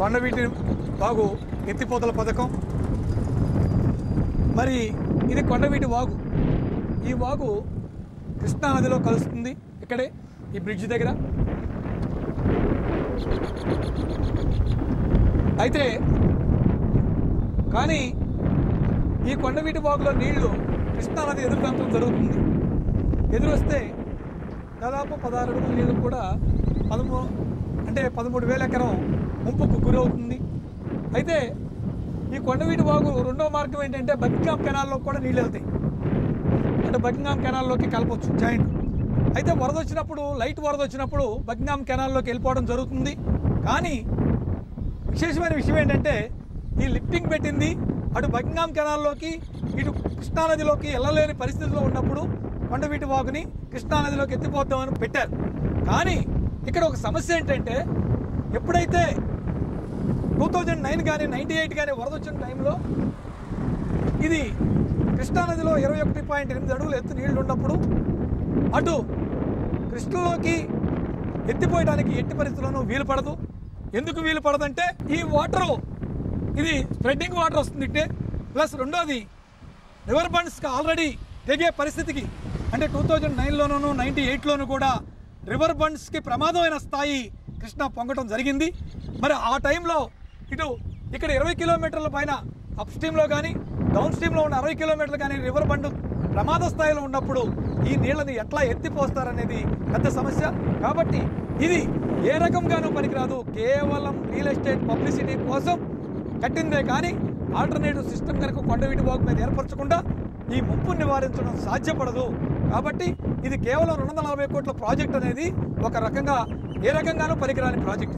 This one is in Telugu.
కొండవీటి వాగు ఎత్తిపోతల పథకం. మరి ఇది కొండవీటి వాగు. ఈ వాగు కృష్ణా నదిలో కలుస్తుంది ఇక్కడే ఈ బ్రిడ్జ్ దగ్గర. అయితే కానీ ఈ కొండవీటి వాగులో నీళ్ళు కృష్ణా నది ఎదురుదంతం జరుగుతుంది. ఎదురొస్తే దాదాపు పదహారు అడుగుల నీళ్ళు కూడా పదమూ అంటే పదమూడు వేల ఎకరం ముంపుకు గురవుతుంది. అయితే ఈ కొండవీటి వాగు రెండో మార్గం ఏంటంటే బకింగ్హామ్ కెనాల్లో కూడా నీళ్ళు వెళ్తాయి. అంటే బకింగ్హామ్ కెనాల్లోకి కలపవచ్చు జాయింట్. అయితే వరద వచ్చినప్పుడు లైట్ వరద వచ్చినప్పుడు బకింగ్హామ్ కెనాల్లోకి వెళ్ళిపోవడం జరుగుతుంది. కానీ విశేషమైన విషయం ఏంటంటే ఈ లిఫ్టింగ్ పెట్టింది అటు బకింగ్హామ్ కెనాల్లోకి ఇటు కృష్ణానదిలోకి వెళ్ళలేని పరిస్థితిలో ఉన్నప్పుడు కొండవీటి వాగుని కృష్ణానదిలోకి ఎత్తిపోద్దామని పెట్టారు. కానీ ఇక్కడ ఒక సమస్య ఏంటంటే ఎప్పుడైతే టూ థౌజండ్ నైన్ కానీ నైంటీ ఎయిట్ కానీ వరద వచ్చిన టైంలో ఇది కృష్ణానదిలో ఇరవై ఒకటి పాయింట్ ఎనిమిది అడుగులు ఎత్తు నీళ్ళు ఉన్నప్పుడు అటు కృష్ణలోకి ఎత్తిపోయడానికి ఎట్టి పరిస్థితుల్లోనూ వీలు పడదు. ఎందుకు వీలు పడదంటే ఈ వాటర్ ఇది స్ప్రెడ్డింగ్ వాటర్ వస్తుంది ఇట్టే ప్లస్ రెండోది రివర్ బండ్స్కి ఆల్రెడీ తెగే పరిస్థితికి అంటే టూ థౌజండ్ నైన్లోనూ నైంటీ ఎయిట్లోనూ కూడా రివర్ బండ్స్కి ప్రమాదమైన స్థాయి కృష్ణ పొంగటం జరిగింది. మరి ఆ టైంలో ఇటు ఇక్కడ ఇరవై కిలోమీటర్ల పైన అప్ స్ట్రీమ్లో కానీ డౌన్ స్ట్రీమ్లో ఉన్న అరవై కిలోమీటర్లు కానీ రివర్ బండ్ ప్రమాద స్థాయిలో ఉన్నప్పుడు ఈ నీళ్ళని ఎట్లా ఎత్తిపోస్తారనేది పెద్ద సమస్య. కాబట్టి ఇది ఏ రకంగానూ పనికిరాదు. కేవలం రియల్ ఎస్టేట్ పబ్లిసిటీ కోసం కట్టిందే కానీ ఆల్టర్నేటివ్ సిస్టమ్ కనుక కొండవీటి వాగు మీద ఏర్పరచకుండా ఈ ముంపును నివారించడం సాధ్యపడదు. కాబట్టి ఇది కేవలం రెండు వందల నలభై కోట్ల ప్రాజెక్ట్ అనేది ఒక రకంగా ఏ రకంగానూ పనికిరాని ప్రాజెక్ట్.